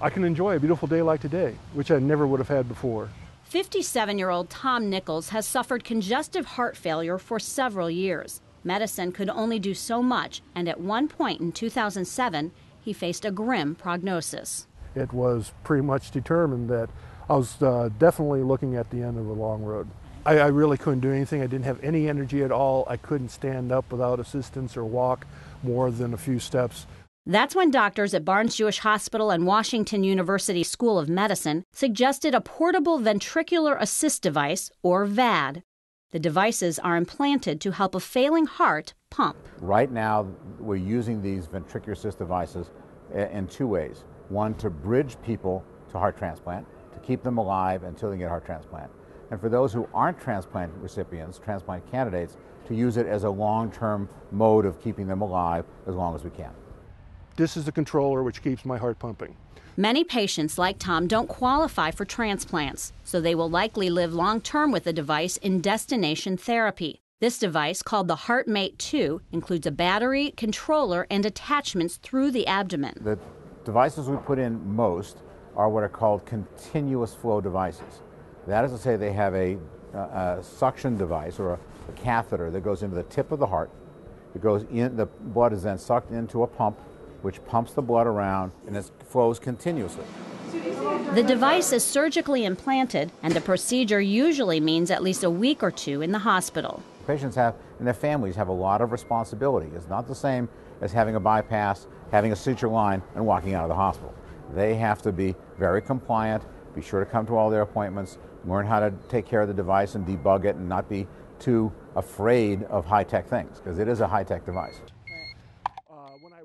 I can enjoy a beautiful day like today, which I never would have had before. 57 year old Tom Nichols has suffered congestive heart failure for several years. Medicine could only do so much, and at one point in 2007, he faced a grim prognosis. It was pretty much determined that I was uh, definitely looking at the end of a long road. I, I really couldn't do anything. I didn't have any energy at all. I couldn't stand up without assistance or walk more than a few steps. That's when doctors at Barnes Jewish Hospital and Washington University School of Medicine suggested a portable ventricular assist device, or VAD. The devices are implanted to help a failing heart pump. Right now, we're using these ventricular assist devices in two ways. One, to bridge people to heart transplant, to keep them alive until they get heart transplant. And for those who aren't transplant recipients, transplant candidates, to use it as a long term mode of keeping them alive as long as we can. This is the controller which keeps my heart pumping. Many patients like Tom don't qualify for transplants, so they will likely live long term with the device in destination therapy. This device, called the HeartMate 2, includes a battery, controller, and attachments through the abdomen. The devices we put in most are what are called continuous flow devices. That is to say, they have a, a suction device or a, a catheter that goes into the tip of the heart. It goes in, the blood is then sucked into a pump which pumps the blood around and it flows continuously. The device is surgically implanted, and the procedure usually means at least a week or two in the hospital. Patients have, and their families have a lot of responsibility. It's not the same as having a bypass, having a suture line, and walking out of the hospital. They have to be very compliant, be sure to come to all their appointments, learn how to take care of the device and debug it, and not be too afraid of high tech things, because it is a high tech device.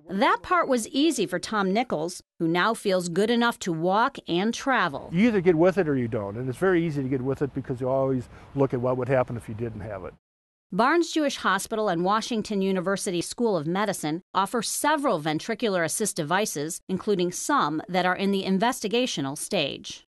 That part was easy for Tom Nichols, who now feels good enough to walk and travel. You either get with it or you don't, and it's very easy to get with it because you always look at what would happen if you didn't have it. Barnes Jewish Hospital and Washington University School of Medicine offer several ventricular assist devices, including some that are in the investigational stage.